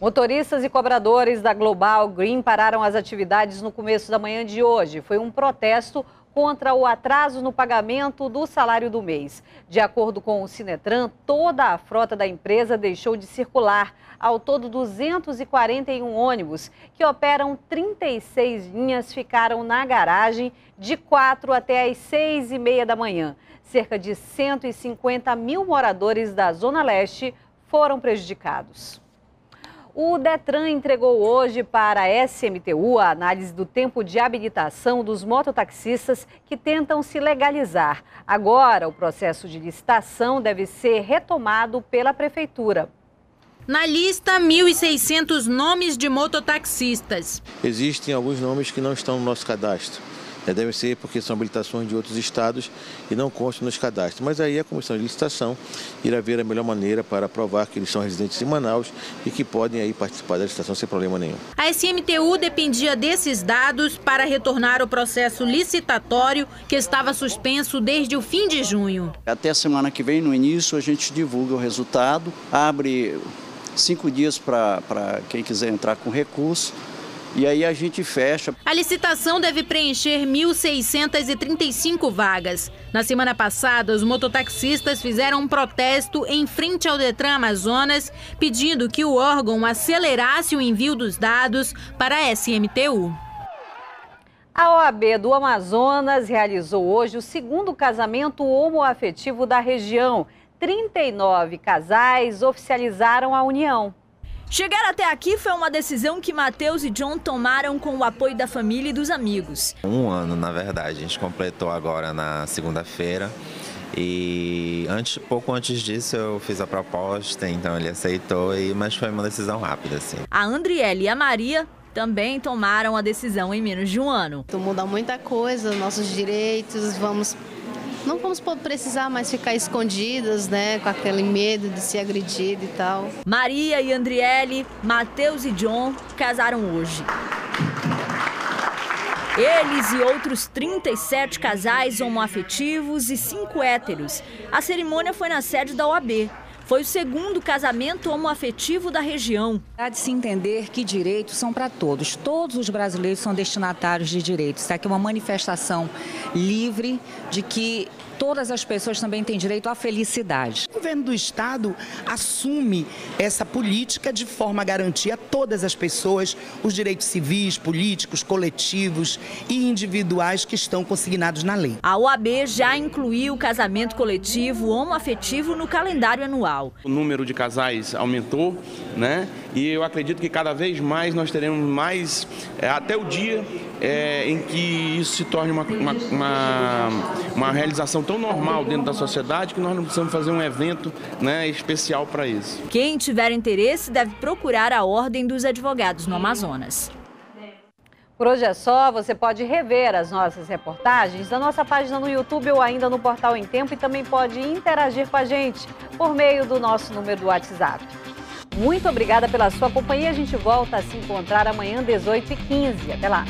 Motoristas e cobradores da Global Green pararam as atividades no começo da manhã de hoje. Foi um protesto contra o atraso no pagamento do salário do mês. De acordo com o Sinetran, toda a frota da empresa deixou de circular. Ao todo, 241 ônibus, que operam 36 linhas, ficaram na garagem de 4 até às 6 e meia da manhã. Cerca de 150 mil moradores da Zona Leste foram prejudicados. O Detran entregou hoje para a SMTU a análise do tempo de habilitação dos mototaxistas que tentam se legalizar. Agora, o processo de licitação deve ser retomado pela Prefeitura. Na lista, 1.600 nomes de mototaxistas. Existem alguns nomes que não estão no nosso cadastro. É, deve ser porque são habilitações de outros estados e não constam nos cadastros. Mas aí a comissão de licitação irá ver a melhor maneira para provar que eles são residentes em Manaus e que podem aí participar da licitação sem problema nenhum. A SMTU dependia desses dados para retornar o processo licitatório que estava suspenso desde o fim de junho. Até a semana que vem, no início, a gente divulga o resultado, abre cinco dias para quem quiser entrar com recurso e aí a gente fecha. A licitação deve preencher 1.635 vagas. Na semana passada, os mototaxistas fizeram um protesto em frente ao Detran Amazonas, pedindo que o órgão acelerasse o envio dos dados para a SMTU. A OAB do Amazonas realizou hoje o segundo casamento homoafetivo da região. 39 casais oficializaram a união. Chegar até aqui foi uma decisão que Matheus e John tomaram com o apoio da família e dos amigos. Um ano, na verdade. A gente completou agora na segunda-feira. E antes, pouco antes disso eu fiz a proposta, então ele aceitou, e, mas foi uma decisão rápida, assim. A Andriele e a Maria também tomaram a decisão em menos de um ano. Muda muita coisa, nossos direitos, vamos não vamos precisar mais ficar escondidas, né, com aquele medo de ser agredido e tal. Maria e Andriele, Matheus e John casaram hoje. Eles e outros 37 casais homoafetivos e 5 héteros. A cerimônia foi na sede da OAB. Foi o segundo casamento homoafetivo da região. Há de se entender que direitos são para todos. Todos os brasileiros são destinatários de direitos. Isso aqui é uma manifestação livre de que todas as pessoas também têm direito à felicidade. O governo do Estado assume essa política de forma a garantir a todas as pessoas os direitos civis, políticos, coletivos e individuais que estão consignados na lei. A OAB já incluiu o casamento coletivo homoafetivo no calendário anual. O número de casais aumentou, né? E eu acredito que cada vez mais nós teremos mais, é, até o dia é, em que isso se torne uma, uma, uma, uma realização tão normal dentro da sociedade que nós não precisamos fazer um evento né, especial para isso. Quem tiver interesse deve procurar a Ordem dos Advogados no Amazonas. Por hoje é só, você pode rever as nossas reportagens na nossa página no YouTube ou ainda no Portal em Tempo e também pode interagir com a gente por meio do nosso número do WhatsApp. Muito obrigada pela sua companhia, a gente volta a se encontrar amanhã 18h15. Até lá!